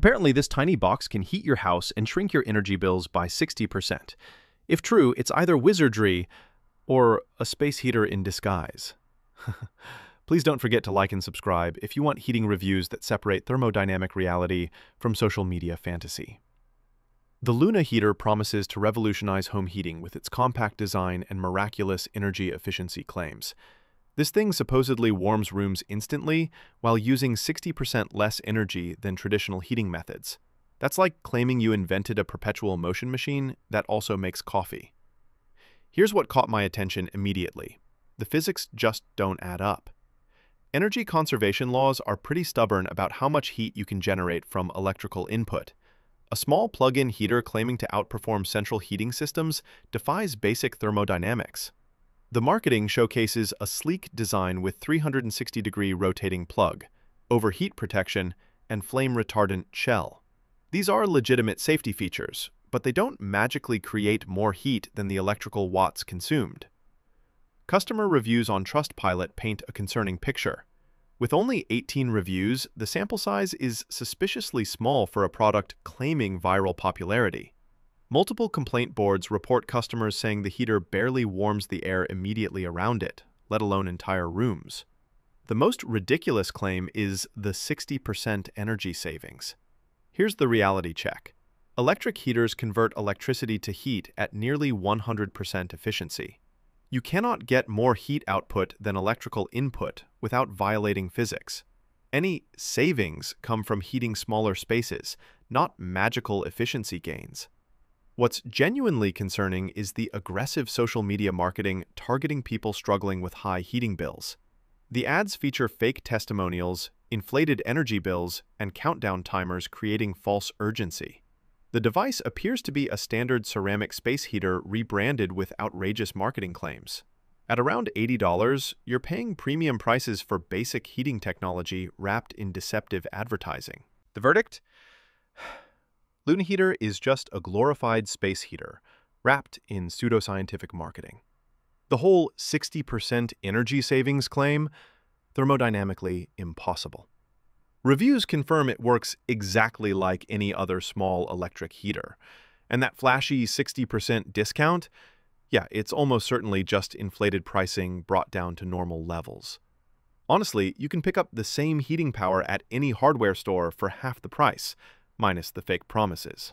Apparently, this tiny box can heat your house and shrink your energy bills by 60%. If true, it's either wizardry or a space heater in disguise. Please don't forget to like and subscribe if you want heating reviews that separate thermodynamic reality from social media fantasy. The Luna heater promises to revolutionize home heating with its compact design and miraculous energy efficiency claims. This thing supposedly warms rooms instantly while using 60% less energy than traditional heating methods. That's like claiming you invented a perpetual motion machine that also makes coffee. Here's what caught my attention immediately. The physics just don't add up. Energy conservation laws are pretty stubborn about how much heat you can generate from electrical input. A small plug-in heater claiming to outperform central heating systems defies basic thermodynamics. The marketing showcases a sleek design with 360-degree rotating plug, overheat protection, and flame-retardant shell. These are legitimate safety features, but they don't magically create more heat than the electrical watts consumed. Customer reviews on Trustpilot paint a concerning picture. With only 18 reviews, the sample size is suspiciously small for a product claiming viral popularity. Multiple complaint boards report customers saying the heater barely warms the air immediately around it, let alone entire rooms. The most ridiculous claim is the 60% energy savings. Here's the reality check. Electric heaters convert electricity to heat at nearly 100% efficiency. You cannot get more heat output than electrical input without violating physics. Any savings come from heating smaller spaces, not magical efficiency gains. What's genuinely concerning is the aggressive social media marketing targeting people struggling with high heating bills. The ads feature fake testimonials, inflated energy bills, and countdown timers creating false urgency. The device appears to be a standard ceramic space heater rebranded with outrageous marketing claims. At around $80, you're paying premium prices for basic heating technology wrapped in deceptive advertising. The verdict? Luna Heater is just a glorified space heater wrapped in pseudoscientific marketing. The whole 60% energy savings claim, thermodynamically impossible. Reviews confirm it works exactly like any other small electric heater. And that flashy 60% discount, yeah, it's almost certainly just inflated pricing brought down to normal levels. Honestly, you can pick up the same heating power at any hardware store for half the price, minus the fake promises.